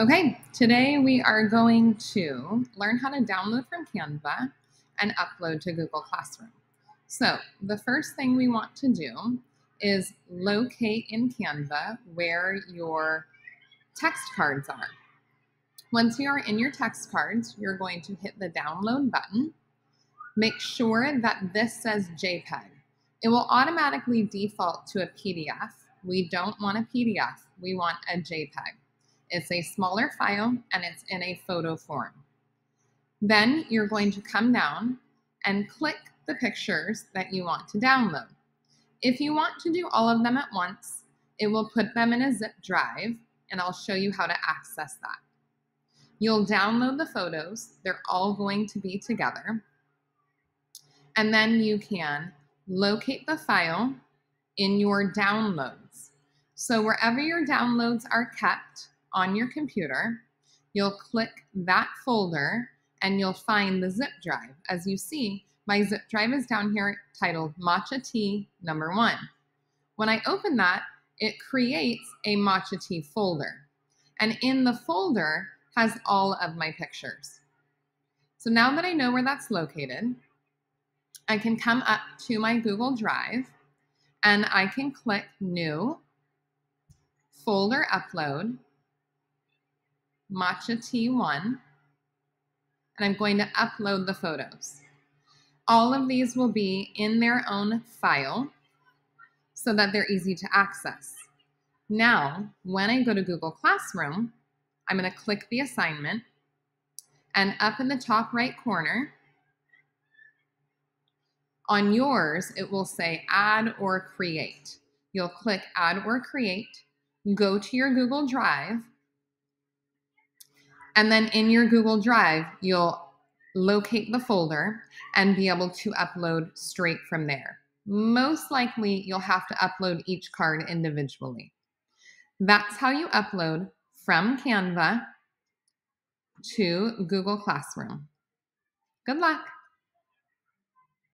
Okay, today we are going to learn how to download from Canva and upload to Google Classroom. So the first thing we want to do is locate in Canva where your text cards are. Once you are in your text cards, you're going to hit the download button. Make sure that this says JPEG. It will automatically default to a PDF. We don't want a PDF, we want a JPEG. It's a smaller file and it's in a photo form. Then you're going to come down and click the pictures that you want to download. If you want to do all of them at once, it will put them in a zip drive and I'll show you how to access that. You'll download the photos. They're all going to be together. And then you can locate the file in your downloads. So wherever your downloads are kept, on your computer, you'll click that folder and you'll find the zip drive. As you see, my zip drive is down here titled Matcha Tea number one. When I open that, it creates a Matcha Tea folder. And in the folder has all of my pictures. So now that I know where that's located, I can come up to my Google Drive and I can click New, Folder Upload, Matcha T1, and I'm going to upload the photos. All of these will be in their own file so that they're easy to access. Now, when I go to Google Classroom, I'm going to click the assignment, and up in the top right corner, on yours, it will say add or create. You'll click add or create, go to your Google Drive, and then in your Google Drive, you'll locate the folder and be able to upload straight from there. Most likely, you'll have to upload each card individually. That's how you upload from Canva to Google Classroom. Good luck.